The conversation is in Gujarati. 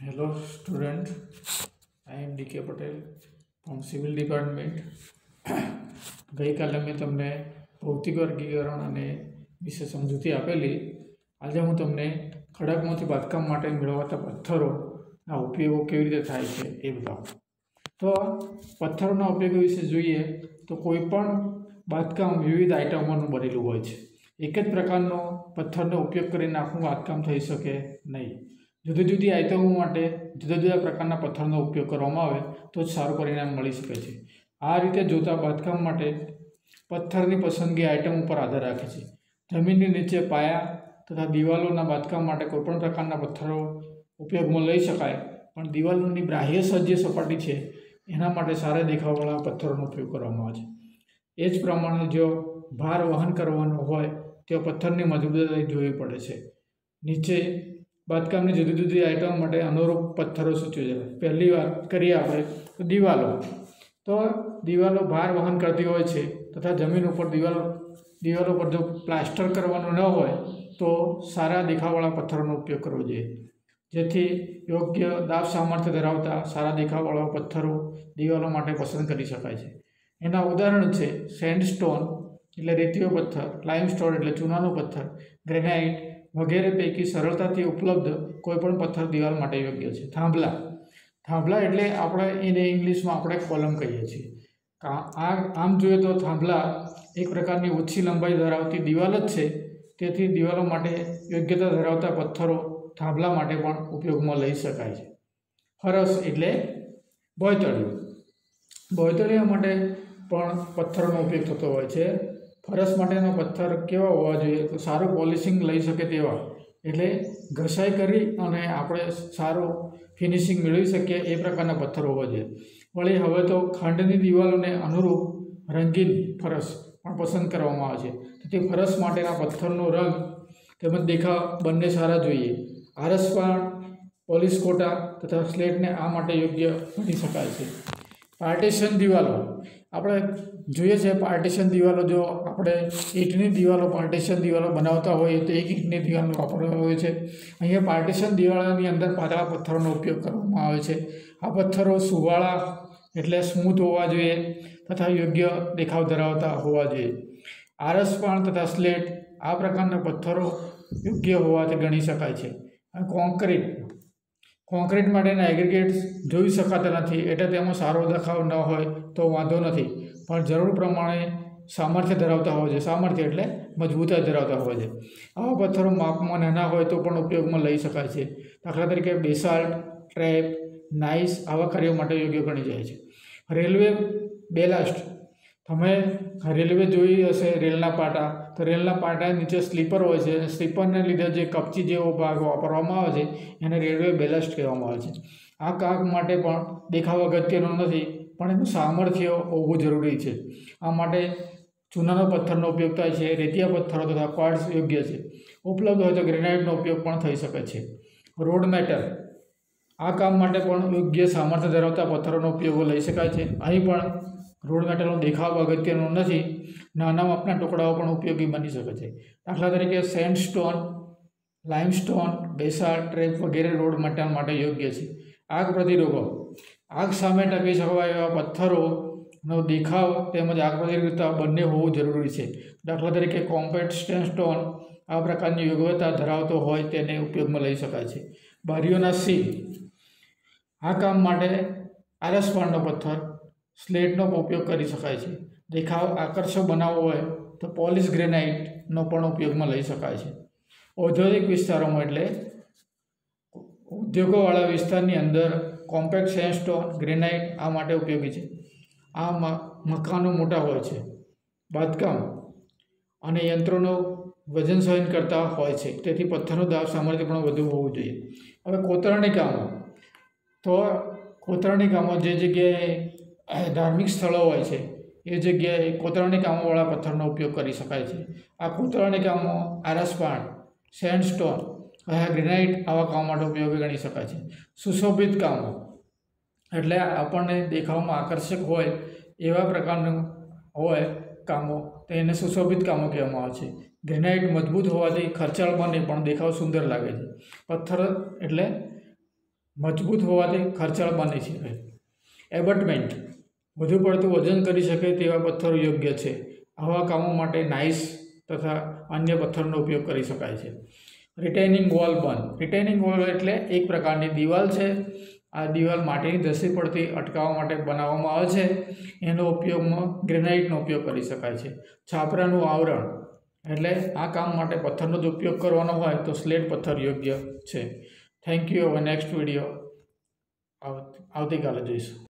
Hello I am D K Patel from civil department ગઈકાલે મેં તમને ભૌતિક વર્ગીકરણ અને વિશે સમજૂતી આપેલી. આજે હું તમને ખડકમાંથી બાંધકામ માટે મેળવાતા પથ્થરોના ઉપયોગો કેવી રીતે થાય છે એ બતાવું. તો પથ્થરોના ઉપયોગો વિશે જોઈએ તો કોઈ પણ બાંધકામ વિવિધ આઇટમોનું બનેલું હોય છે. એક જ પ્રકારનો પથ્થરનો ઉપયોગ કરીને આખું બાંધકામ થઈ શકે નહીં. જુદી જુદી આઇટમો માટે જુદા જુદા પ્રકારના પથ્થરનો ઉપયોગ કરવામાં આવે તો જ સારું પરિણામ મળી શકે છે. આ રીતે જોતા બાંધકામ માટે પથ્થરની પસંદગી આઇટમ ઉપર આધાર રાખે છે. જમીનની નીચે પાયા તથા દિવાલોના બાંધકામ માટે કોઈપણ પ્રકારના પથ્થરો ઉપયોગમાં લઈ શકાય, પણ દિવાલોની બાહ્ય સજ્ય સપાટી છે, એના માટે સારા દેખાવવાળા પથ્થરોનો ઉપયોગ કરવામાં આવે છે. એ જ પ્રમાણે જો ભાર વહન કરવાનો હોય, તો પથ્થરની મજબૂતાઈ જોવી પડે છે. નીચે બાંધકામની જુદી જુદી આઇટમ માટે અનુરૂપ પથ્થરો સૂચવે છે. પહેલી વાત કરીએ આપણે તો દિવાલો. તો દિવાલો ભાર વહન કરતી હોય છે તથા જમીન ઉપર દિવાલો દિવાલો પર જો પ્લાસ્ટર કરવાનું ન હોય તો સારા દેખાવવાળા પથ્થરોનો ઉપયોગ કરવો જોઈએ. જેથી યોગ્ય દાબ સામર્થ્ય ધરાવતા સારા દેખાવવાળા પથ્થરો દિવાલો માટે પસંદ કરી શકાય છે. એના ઉદાહરણ છે સેન્ડસ્ટોન એટલે રેતીયો પથ્થર લાઇમસ્ટોન એટલે ચૂનાનો પથ્થર ગ્રેનાઇટ વગેરે પૈકી સરળતાથી ઉપલબ્ધ કોઈપણ પથ્થર દિવાલ માટે યોગ્ય છે. થાંભલા. થાંભલા એટલે આપણે એને ઇંગ્લિશમાં આપણે કોલમ કહીએ છીએ. આ, આમ જોઈએ તો થાંભલા એક પ્રકારની ઓછી લંબાઈ ધરાવતી દિવાલ જ છે. તેથી દિવાલો માટે યોગ્યતા ધરાવતા પથ્થરો થાંભલા માટે પણ ઉપયોગમાં લઈ શકાય છે. ફરસ એટલે બોયતળિયું બોયતળિયા માટે પણ પથ્થરનો ઉપયોગ થતો હોય છે. ફરસ માટેનો પથ્થર કેવા હોવા જોઈએ? તો સારું પોલિશિંગ લઈ શકે તેવા. એટલે ઘસાઈ કરી અને આપણે સારું ફિનિશિંગ મેળવી શકીએ એ પ્રકારના પથ્થર હોવા જોઈએ. વળી હવે તો ખંડની દિવાલોને અનુરૂપ રંગીન ફરસ પણ પસંદ કરવામાં આવે છે. તેથી ફરસ માટેના પથ્થરનો રંગ તેમજ દેખાવ બંને સારા જોઈએ. આરસ પોલીસ કોટા તથા સ્લેટને આ માટે યોગ્ય ગણી શકાય છે. પાર્ટીશન દિવાલો. આપણે જોઈએ છે પાર્ટીશન દિવાલો જો આપણે ઈંટની દિવાલો પાર્ટીશન દિવાલો બનાવતા હોઈએ તો એક ઈંટની દિવાલનો વાપરવામાં આવે છે. અહીંયા પાર્ટીશન દિવાળાની અંદર પાતળા પથ્થરોનો ઉપયોગ કરવામાં આવે છે. આ પથ્થરો સુવાળા એટલે સ્મૂથ હોવા જોઈએ તથા યોગ્ય દેખાવ ધરાવતા હોવા જોઈએ. આરસપાણ તથા સ્લેટ આ પ્રકારના પથ્થરો યોગ્ય હોવાથી ગણી શકાય છે. કોન્ક્રીટ કોન્ક્રીટ માટેના એગ્રીગેટ્સ જોઈ શકાતા નથી, એટલે તેમાં સારો દેખાવ ન હોય તો વાંધો નથી. પણ જરૂર પ્રમાણે સામર્થ્ય ધરાવતા હોય છે. સામર્થ્ય એટલે મજબૂતાઈ ધરાવતા હોય છે. આવા પથ્થરો માપમાં નાના હોય તો પણ ઉપયોગમાં લઈ શકાય છે. દાખલા તરીકે બેસાલ્ટ, ટ્રેપ, નાઇસ આવા કાર્યો માટે યોગ્ય ગણી જાય છે. રેલવે બેલાસ્ટ તમે રેલવે જોઈ હશે રેલના પાટા. તો રેલના પાટા નીચે સ્લીપર હોય છે. અને સ્લીપરને લીધે જે કપચી જેવો ભાગ વાપરવામાં આવે છે, એને રેલવે બેલેસ્ટ કહેવામાં આવે છે. આ કાક માટે પણ દેખાવ અગત્યનો નથી, પણ એનું સામર્થ્ય હોવું જરૂરી છે. આ માટે ચૂનાનો પથ્થરનો ઉપયોગ થાય છે, રેતિયા પથ્થરો તથા ક્વાર્ટ્સ યોગ્ય છે. ઉપલબ્ધ હોય તો ગ્રેનાઇટનો ઉપયોગ પણ થઈ શકે છે. Road metal. આ કામ માટે પણ યોગ્ય સામર્થ્ય ધરાવતા પથ્થરોનો ઉપયોગ લઈ શકાય છે. અહીં પણ રોડ મેટલનો દેખાવ અગત્યનો નથી નાના માપના ટુકડાઓ પણ ઉપયોગી બની શકે છે. દાખલા તરીકે સેન્ડસ્ટોન, લાઇમસ્ટોન બેસાલ્ટ ટ્રેપ વગેરે રોડ મટાણ માટે યોગ્ય છે. આગ પ્રતિરોધકો આગ સામે ટકી શકવા એવા પથ્થરોનો દેખાવ તેમજ આગ પ્રતિરોધતા બંને હોવું જરૂરી છે. દાખલા તરીકે કોમ્પેક્ટ સ્ટેનસ્ટોન આ પ્રકારની યોગ્યતા ધરાવતો હોય તેને ઉપયોગમાં લઈ શકાય છે. બારીઓના સી આ કામ માટે આરસપાણનો પથ્થર સ્લેટનો ઉપયોગ કરી શકાય છે. દેખાવ આકર્ષક બનાવવો હોય તો પોલિશ ગ્રેનાઇટનો પણ ઉપયોગમાં લઈ શકાય છે. ઔદ્યોગિક વિસ્તારોમાં એટલે ઉદ્યોગોવાળા વિસ્તારની અંદર કોમ્પેક્ટ સેન્ડસ્ટોન, ગ્રેનાઇટ આ માટે ઉપયોગી છે. આ મકાનો મોટા હોય છે. બાંધકામ અને યંત્રોનો વજન સહન કરતા હોય છે. તેથી પથ્થરનું દાબ સામર્થ્ય પણ વધુ હોવું જોઈએ. હવે કોતરણી કામો તો કોતરણી કામો જે જગ્યાએ ધાર્મિક સ્થળો હોય છે, એ જગ્યાએ કોતરણી કામોવાળા પથ્થરનો ઉપયોગ કરી શકાય છે. આ કોતરણી કામો આરસપાણ સેન્ડસ્ટોન તથા ગ્રેનાઇટ આવા કામ માટે ઉપયોગી ગણી શકાય છે. સુશોભિત કામો, એટલે આપણને દેખાવમાં આકર્ષક હોય એવા પ્રકારનું હોય કામો, તો એને સુશોભિત કામો કહેવામાં આવે છે. ગ્રેનાઇટ મજબૂત હોવાથી ખર્ચાળ બને, પણ દેખાવ સુંદર લાગે છે. પથ્થર એટલે મજબૂત હોવાથી ખર્ચાળ બની છે. એબટમેન્ટ. વધુ પડતું વજન કરી શકે તેવા પથ્થરો યોગ્ય છે. આવા કામો માટે નાઇસ તથા અન્ય પથ્થરનો ઉપયોગ કરી શકાય છે. રિટેનિંગ વોલ બન રિટેનિંગ વોલ એટલે એક પ્રકારની દિવાલ છે. આ દિવાલ માટીની ધસી પડતી અટકાવવા માટે બનાવવામાં આવે છે. એનો ઉપયોગમાં ગ્રેનાઇટનો ઉપયોગ કરી શકાય છે. છાપરાનું આવરણ. એટલે આ કામ માટે પથ્થરનો જ ઉપયોગ કરવાનો હોય તો સ્લેટ પથ્થર યોગ્ય છે. થેન્ક યુ હવે નેક્સ્ટ વીડિયો આવતીકાલે જોઈશું.